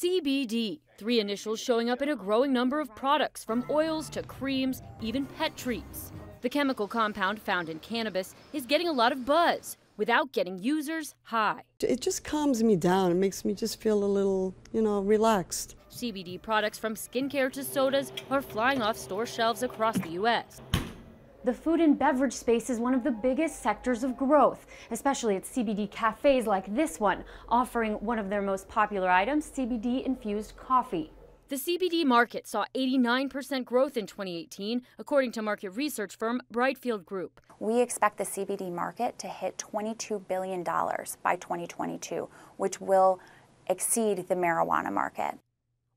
CBD, three initials showing up in a growing number of products from oils to creams, even pet treats. The chemical compound found in cannabis is getting a lot of buzz without getting users high. It just calms me down. It makes me just feel a little, you know, relaxed. CBD products from skincare to sodas are flying off store shelves across the U.S. The food and beverage space is one of the biggest sectors of growth, especially at CBD cafes like this one, offering one of their most popular items, CBD infused coffee. The CBD market saw 89% growth in 2018, according to market research firm Brightfield Group. We expect the CBD market to hit $22 billion by 2022, which will exceed the marijuana market.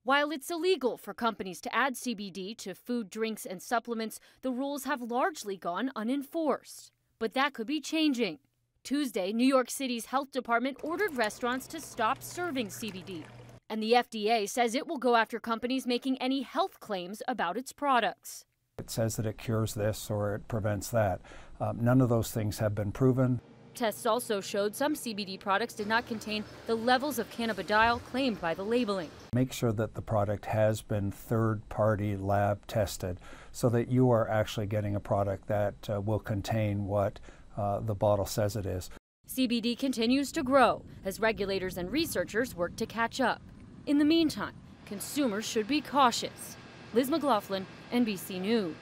While it's illegal for companies to add CBD to food, drinks, and supplements, the rules have largely gone unenforced. But that could be changing. Tuesday, New York City's health department ordered restaurants to stop serving CBD. And the FDA says it will go after companies making any health claims about its products. It says that it cures this or it prevents that. Um, none of those things have been proven. Tests also showed some CBD products did not contain the levels of cannabidiol claimed by the labeling. Make sure that the product has been third party lab tested so that you are actually getting a product that uh, will contain what uh, the bottle says it is. CBD continues to grow as regulators and researchers work to catch up. In the meantime, consumers should be cautious. Liz McLaughlin, NBC News.